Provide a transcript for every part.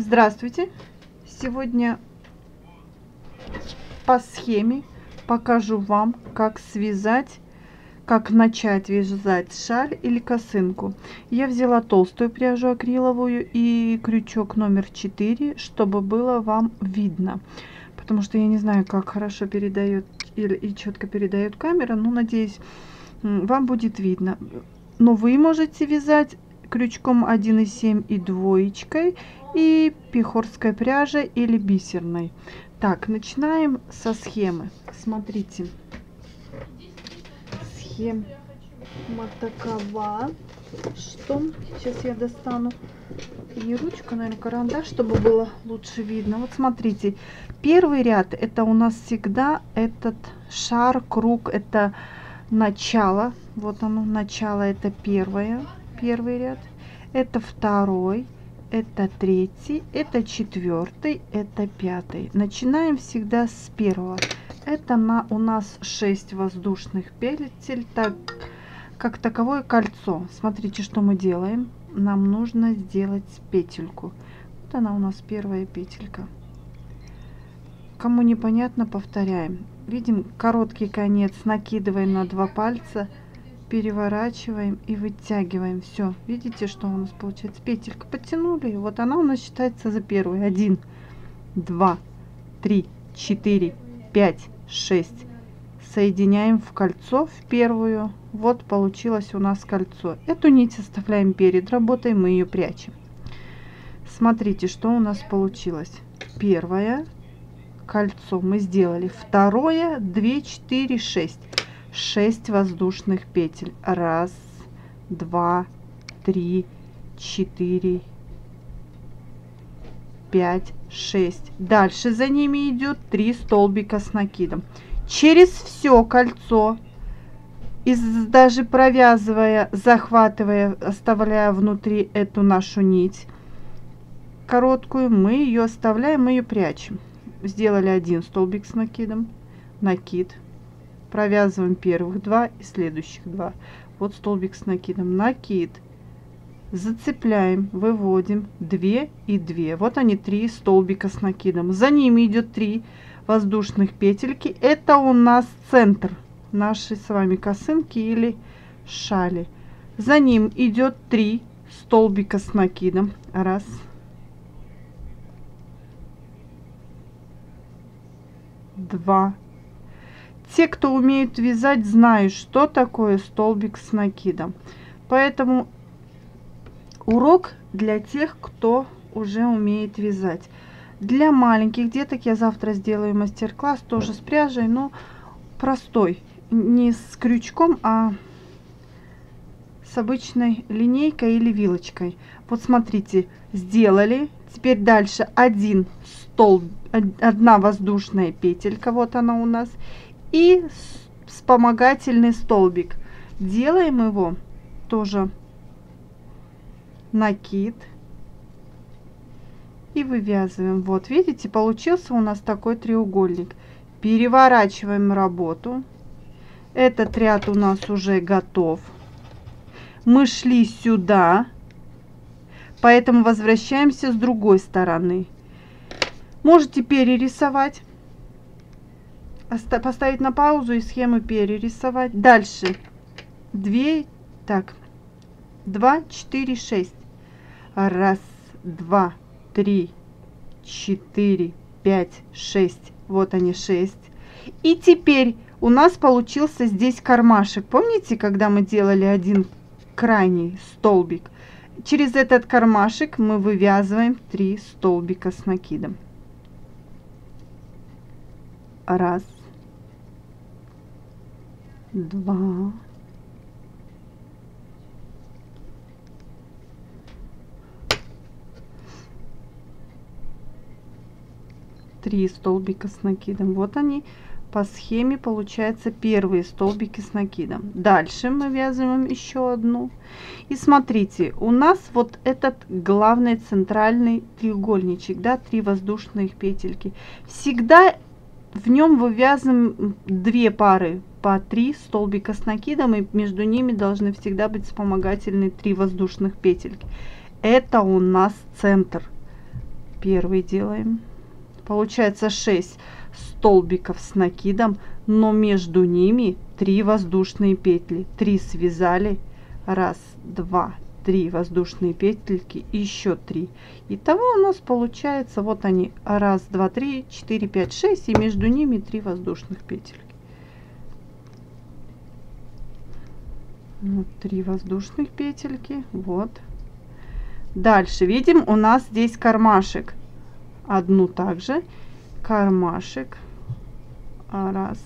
Здравствуйте! Сегодня по схеме покажу вам, как связать, как начать вязать шаль или косынку. Я взяла толстую пряжу акриловую и крючок номер 4, чтобы было вам видно. Потому что я не знаю, как хорошо передает или и четко передает камера, но надеюсь, вам будет видно. Но вы можете вязать крючком 1,7 и двоечкой и пехорской пряжей или бисерной. Так, начинаем со схемы. Смотрите. Схема такова, что сейчас я достану не ручку, наверное, карандаш, чтобы было лучше видно. Вот смотрите, первый ряд это у нас всегда этот шар, круг, это начало. Вот оно, начало это первое, первый ряд. Это второй, это третий, это четвертый, это пятый. Начинаем всегда с первого. Это на, у нас 6 воздушных петель, так как таковое кольцо. Смотрите, что мы делаем. Нам нужно сделать петельку. Вот она у нас первая петелька. Кому непонятно, повторяем. Видим короткий конец, накидываем на два пальца переворачиваем и вытягиваем. Все, видите, что у нас получается? Петелька подтянули, вот она у нас считается за первую. Один, два, три, четыре, пять, шесть. Соединяем в кольцо в первую. Вот получилось у нас кольцо. Эту нить оставляем перед работой, мы ее прячем. Смотрите, что у нас получилось. Первое кольцо мы сделали. Второе, 2, 4, 6. 6 воздушных петель. Раз, два, три, четыре, пять, шесть. Дальше за ними идет 3 столбика с накидом. Через все кольцо, из, даже провязывая, захватывая, оставляя внутри эту нашу нить короткую, мы ее оставляем, мы ее прячем. Сделали один столбик с накидом, накид, провязываем первых два и следующих два. Вот столбик с накидом накид зацепляем выводим 2 и 2 вот они три столбика с накидом. За ними идет 3 воздушных петельки. Это у нас центр нашей с вами косынки или шали. За ним идет 3 столбика с накидом. Раз. Два те, кто умеют вязать, знают, что такое столбик с накидом. Поэтому урок для тех, кто уже умеет вязать. Для маленьких деток я завтра сделаю мастер-класс тоже с пряжей, но простой. Не с крючком, а с обычной линейкой или вилочкой. Вот смотрите, сделали. Теперь дальше один столб, одна воздушная петелька, вот она у нас и вспомогательный столбик. Делаем его тоже накид и вывязываем. Вот видите, получился у нас такой треугольник. Переворачиваем работу. Этот ряд у нас уже готов. Мы шли сюда, поэтому возвращаемся с другой стороны. Можете перерисовать поставить на паузу и схему перерисовать. Дальше. 2, так, 2, 4, 6. Раз, два, три, четыре, пять, шесть. Вот они, шесть. И теперь у нас получился здесь кармашек. Помните, когда мы делали один крайний столбик? Через этот кармашек мы вывязываем 3 столбика с накидом. Раз, два, три столбика с накидом. Вот они по схеме получается первые столбики с накидом. Дальше мы вязываем еще одну. И смотрите, у нас вот этот главный центральный треугольничек, да, три воздушных петельки. Всегда в нем вывязываем две пары по 3 столбика с накидом и между ними должны всегда быть вспомогательные 3 воздушных петельки. Это у нас центр. первый делаем. Получается 6 столбиков с накидом, но между ними 3 воздушные петли. 3 связали. Раз, два, три воздушные петельки еще 3. Итого у нас получается, вот они, раз, два, три, четыре, пять, шесть, и между ними 3 воздушных петельки. Вот 3 воздушных петельки, вот. Дальше видим, у нас здесь кармашек. Одну также, кармашек, раз,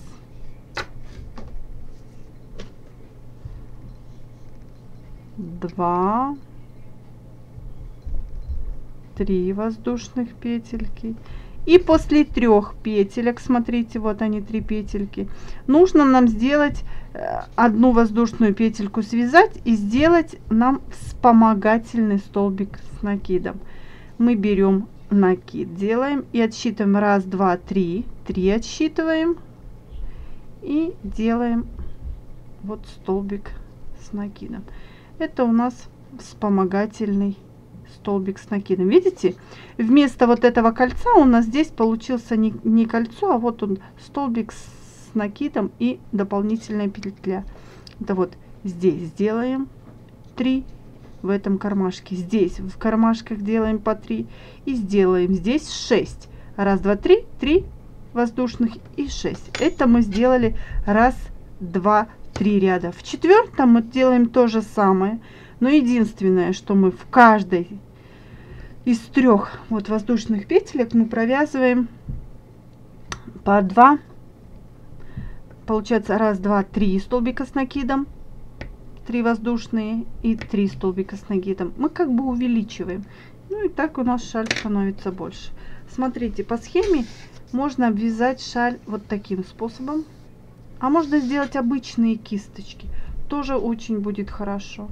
два, три воздушных петельки. И после трех петелек, смотрите, вот они три петельки, нужно нам сделать э, одну воздушную петельку связать и сделать нам вспомогательный столбик с накидом. Мы берем накид, делаем и отсчитываем раз, два, три, три отсчитываем и делаем вот столбик с накидом. Это у нас вспомогательный столбик с накидом. Видите, вместо вот этого кольца у нас здесь получился не, не кольцо, а вот он столбик с накидом и дополнительная петля. Это вот здесь сделаем 3 в этом кармашке. Здесь в кармашках делаем по 3 и сделаем здесь 6. Раз, два, три, три воздушных и 6. Это мы сделали раз, два, три ряда. В четвертом мы делаем то же самое, но единственное, что мы в каждой из трех вот воздушных петелек мы провязываем по 2 получается раз два три столбика с накидом 3 воздушные и 3 столбика с накидом. Мы как бы увеличиваем. Ну и так у нас шаль становится больше. Смотрите по схеме можно обвязать шаль вот таким способом а можно сделать обычные кисточки. Тоже очень будет хорошо